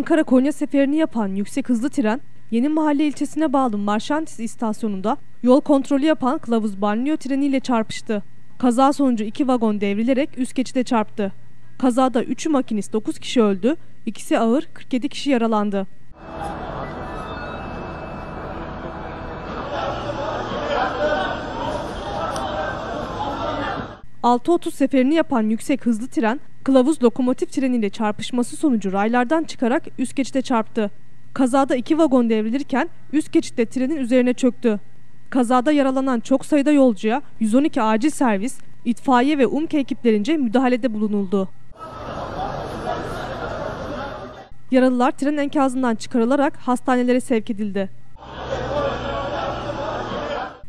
Ankara-Konya seferini yapan yüksek hızlı tren, Yeni Mahalle ilçesine bağlı Marşantis istasyonunda yol kontrolü yapan kılavuz banliyö treniyle çarpıştı. Kaza sonucu iki vagon devrilerek üst geçide çarptı. Kazada 3'ü makinist 9 kişi öldü, ikisi ağır 47 kişi yaralandı. ...6.30 seferini yapan yüksek hızlı tren... ...kılavuz lokomotif treniyle çarpışması sonucu raylardan çıkarak üst geçide çarptı. Kazada iki vagon devrilirken üst geçitte trenin üzerine çöktü. Kazada yaralanan çok sayıda yolcuya 112 acil servis, itfaiye ve UMKE ekiplerince müdahalede bulunuldu. Yaralılar tren enkazından çıkarılarak hastanelere sevk edildi.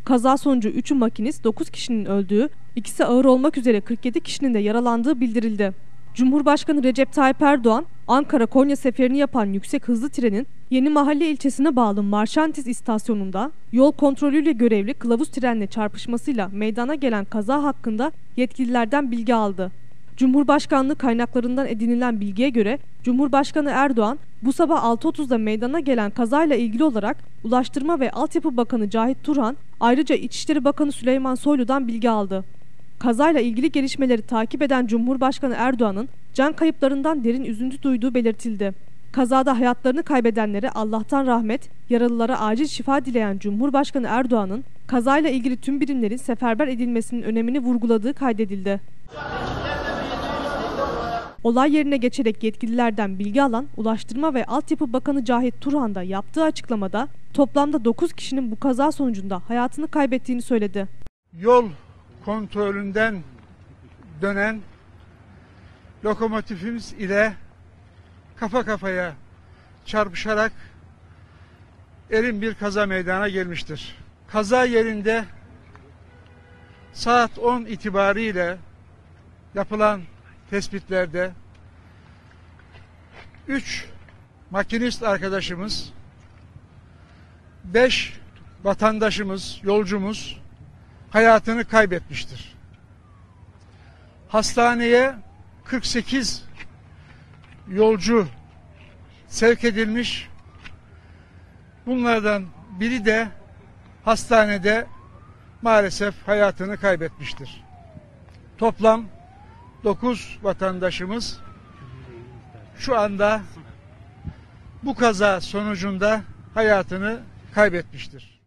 Kaza sonucu 3'ü makinist 9 kişinin öldüğü, ikisi ağır olmak üzere 47 kişinin de yaralandığı bildirildi. Cumhurbaşkanı Recep Tayyip Erdoğan, Ankara-Konya seferini yapan yüksek hızlı trenin Yeni Mahalle ilçesine bağlı Marşantis istasyonunda yol kontrolüyle görevli kılavuz trenle çarpışmasıyla meydana gelen kaza hakkında yetkililerden bilgi aldı. Cumhurbaşkanlığı kaynaklarından edinilen bilgiye göre Cumhurbaşkanı Erdoğan bu sabah 6.30'da meydana gelen kazayla ilgili olarak Ulaştırma ve Altyapı Bakanı Cahit Turhan ayrıca İçişleri Bakanı Süleyman Soylu'dan bilgi aldı. Kazayla ilgili gelişmeleri takip eden Cumhurbaşkanı Erdoğan'ın can kayıplarından derin üzüntü duyduğu belirtildi. Kazada hayatlarını kaybedenlere Allah'tan rahmet, yaralılara acil şifa dileyen Cumhurbaşkanı Erdoğan'ın kazayla ilgili tüm birimlerin seferber edilmesinin önemini vurguladığı kaydedildi. Olay yerine geçerek yetkililerden bilgi alan Ulaştırma ve Altyapı Bakanı Cahit Turhan da yaptığı açıklamada toplamda 9 kişinin bu kaza sonucunda hayatını kaybettiğini söyledi. Yol kontrolünden dönen lokomotifimiz ile kafa kafaya çarpışarak erin bir kaza meydana gelmiştir. Kaza yerinde saat 10 itibariyle yapılan tespitlerde 3 makinist arkadaşımız 5 vatandaşımız, yolcumuz hayatını kaybetmiştir. Hastaneye 48 yolcu sevk edilmiş. Bunlardan biri de hastanede maalesef hayatını kaybetmiştir. Toplam 9 vatandaşımız şu anda bu kaza sonucunda hayatını kaybetmiştir.